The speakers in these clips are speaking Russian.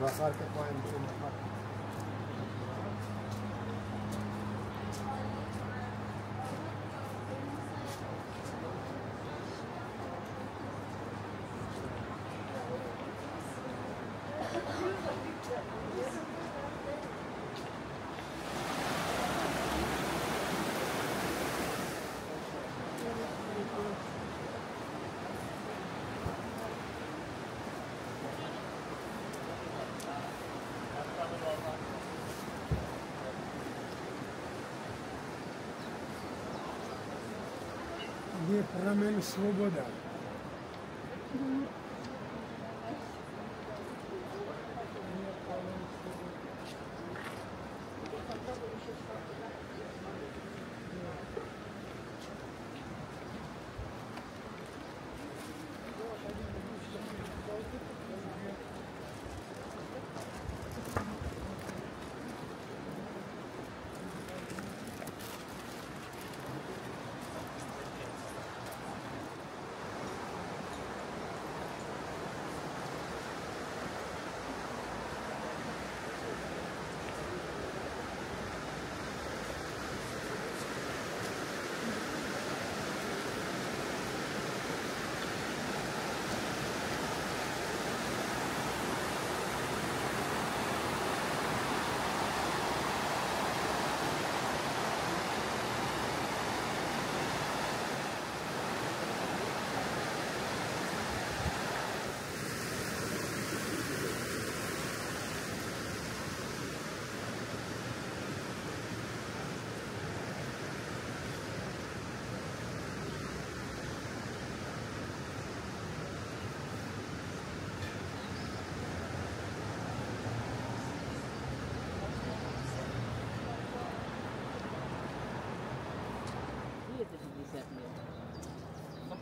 Vasarka koyalım. Стоять знакомый. Здесь, вот,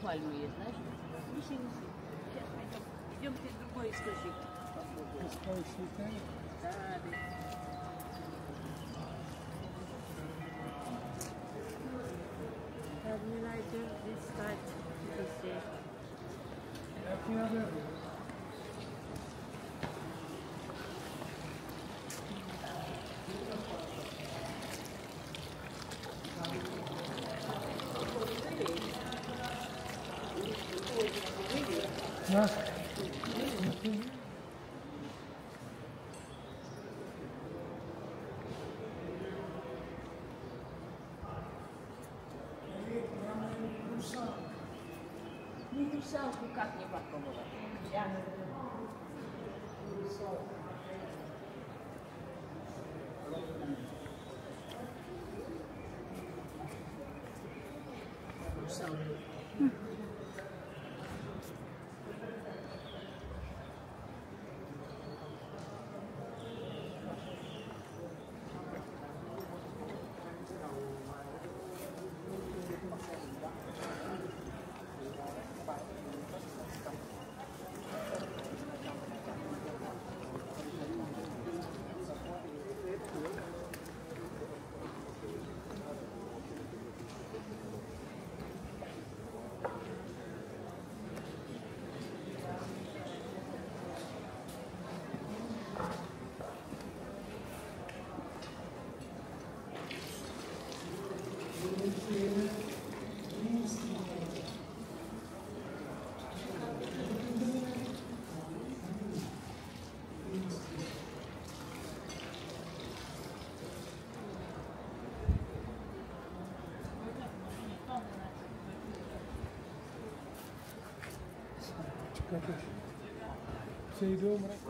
По пальму есть, знаешь? Неси, неси. Сейчас пойдем. Идем ты другой источник. Источника. Да, да. Terminator this start this day. Як я work. Şey diyorum bırak.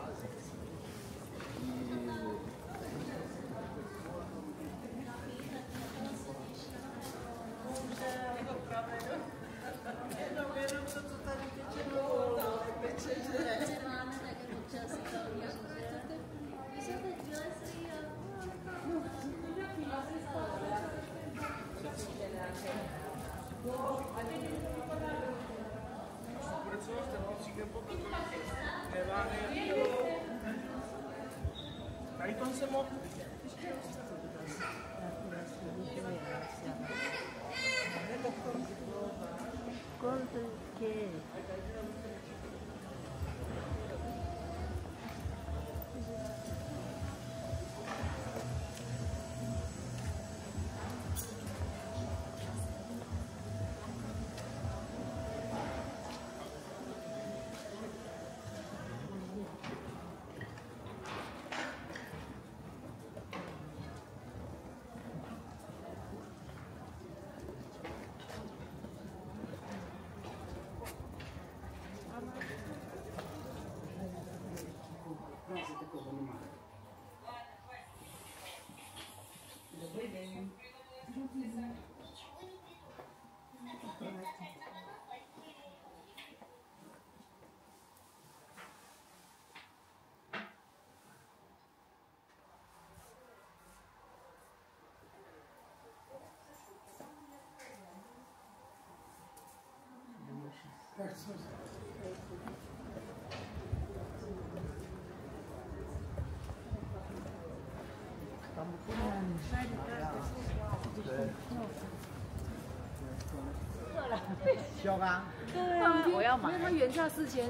要吧？对啊，我要买。他原价四千一，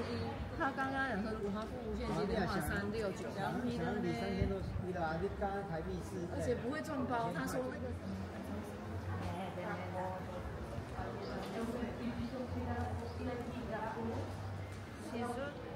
他刚刚讲说，如果他付无现金的话，三六九。便宜的呢。而且不会中包，他说。сезон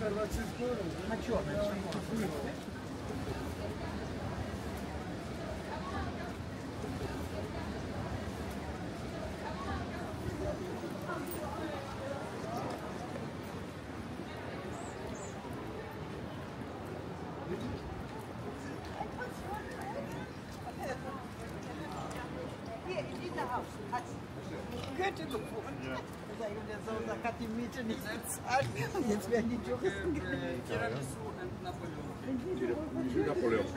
può diventare bitte nichts bezahlt. Jetzt werden die Touristen äh, äh, genäht. Tiramisu und Napoleon. Napoleon. Napoleon.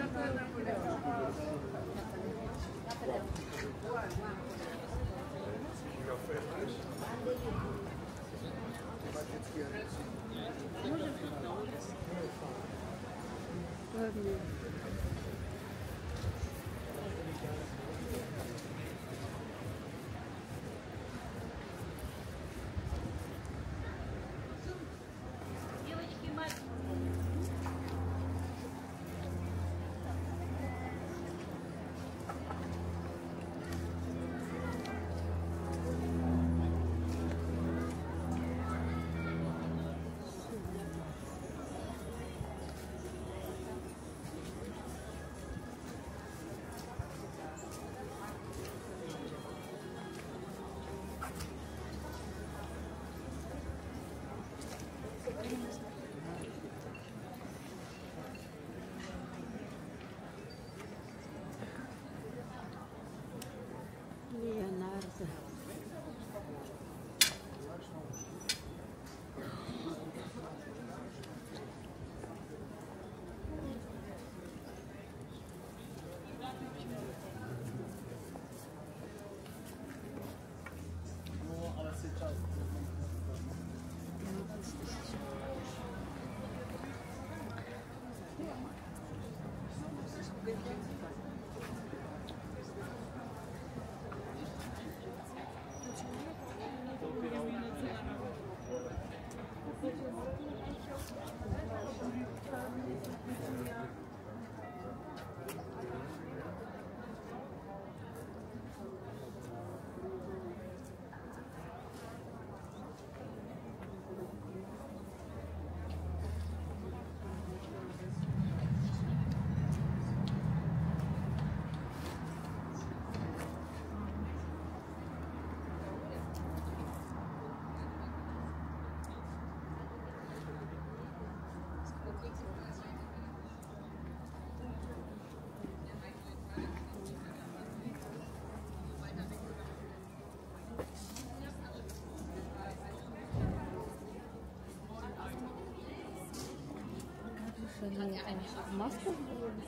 für eine, eine Maske holen?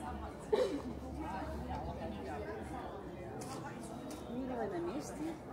Mira, der nächste.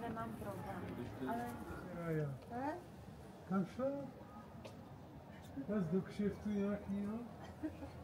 nemám problém. Ale... Kam šla? Vás do kšeftu nějakýho?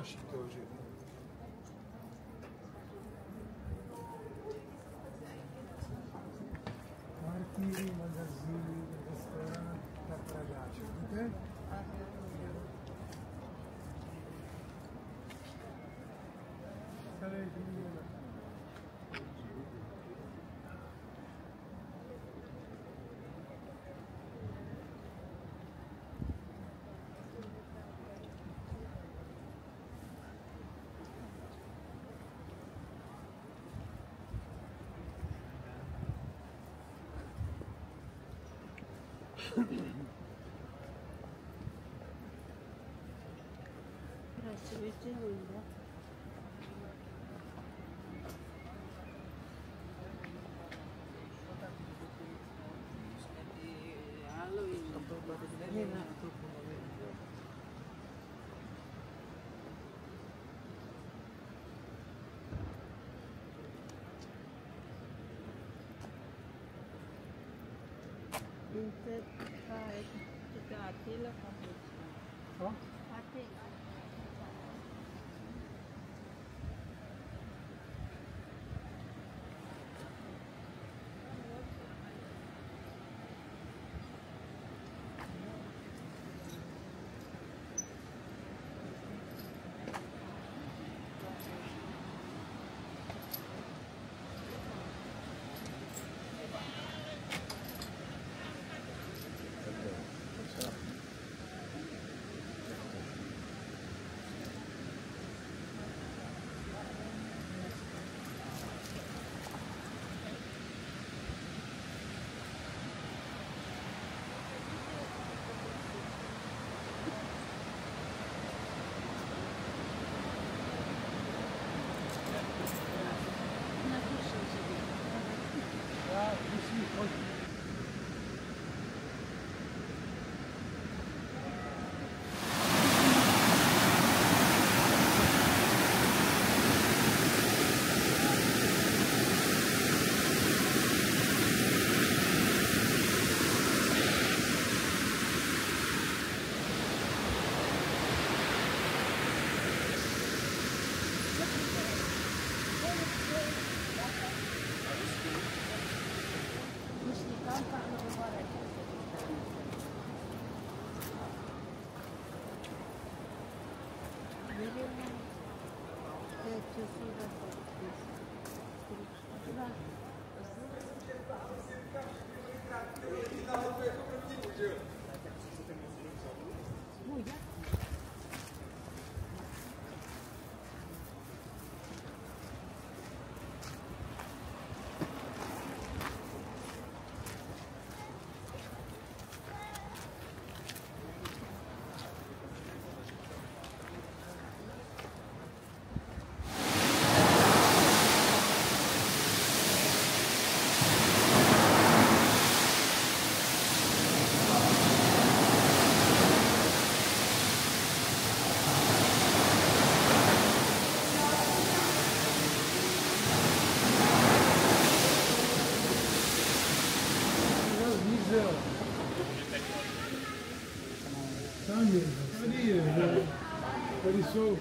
Washington hoje. Marque, magazine, restaurante, tá pra gás, não tem? 다시 일찍 온다. Ah, ini kita ati azul.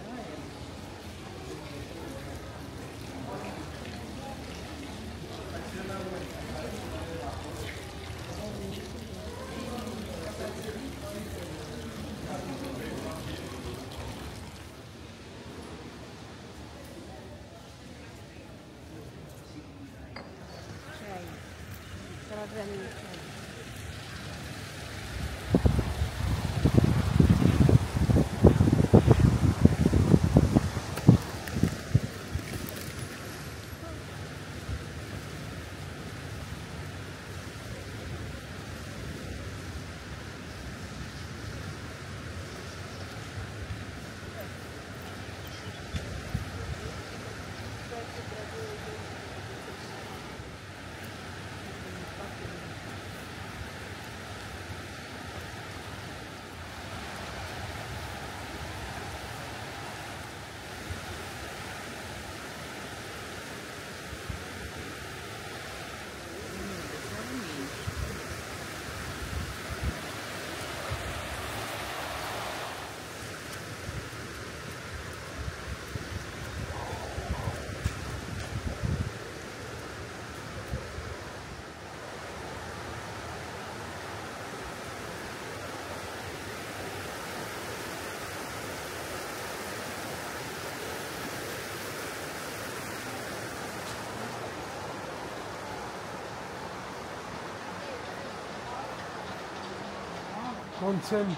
końcem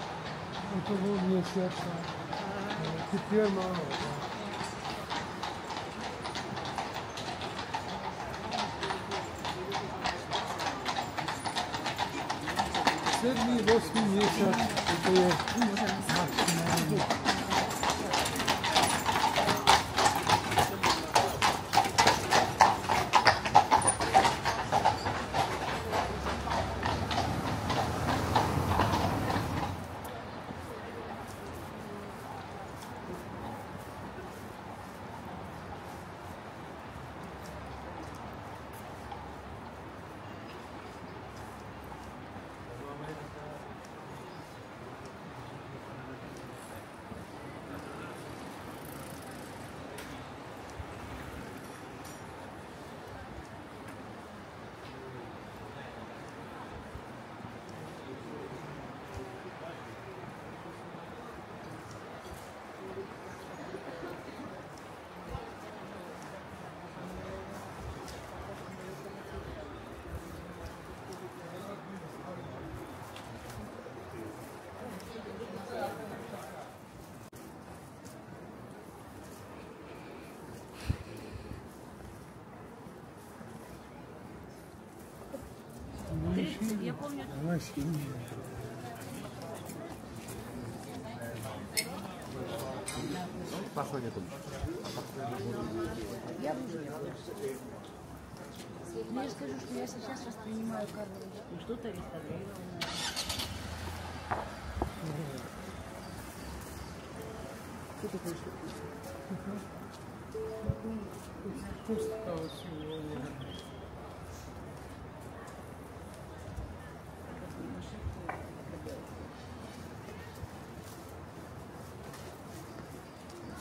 no tego miesiąca kupiłem e, Siedmi, osmi miesiąc, to jest Тридцать, я помню, Она синяя. Ну, я скажу, что я сейчас воспринимаю корову. ну, что-то реставрированное.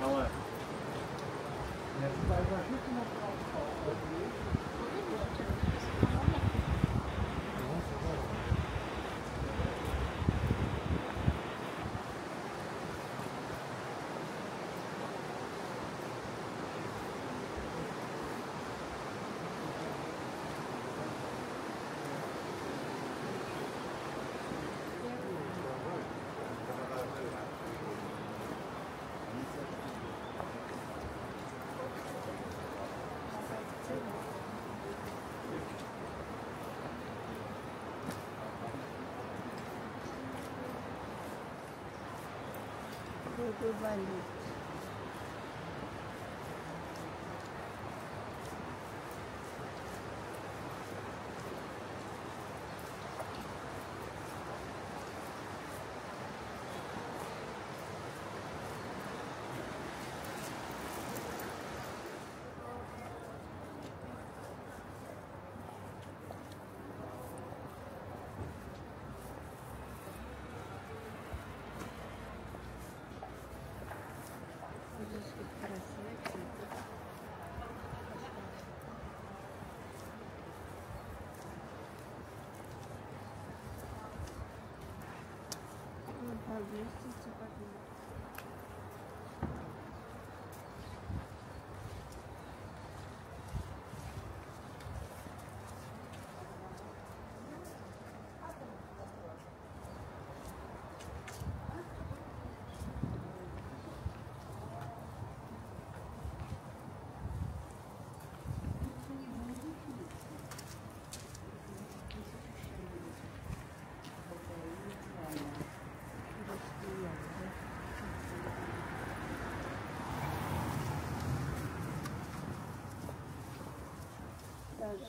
Não é? Nessa cidade, a gente não é. É. 六万六。Даже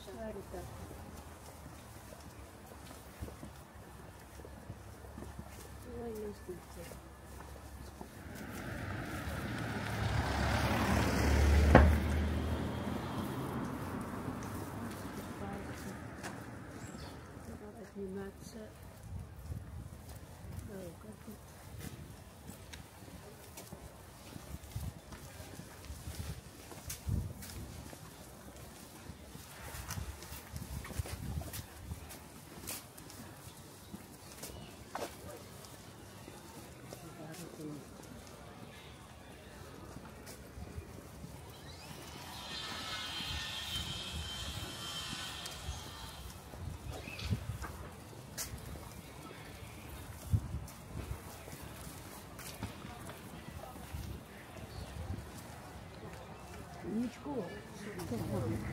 道子を。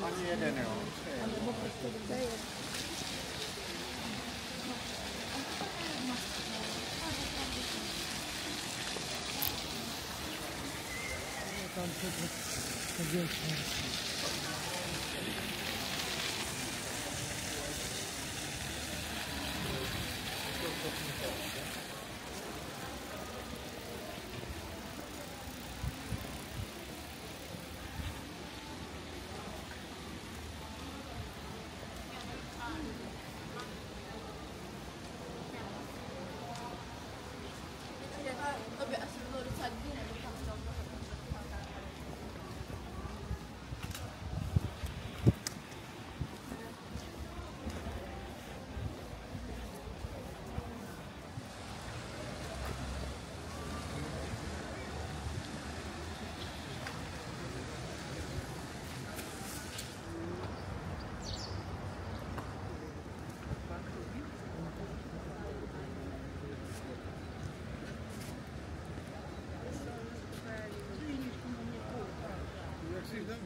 많이 해야 되네요. 일단 Brasil, né?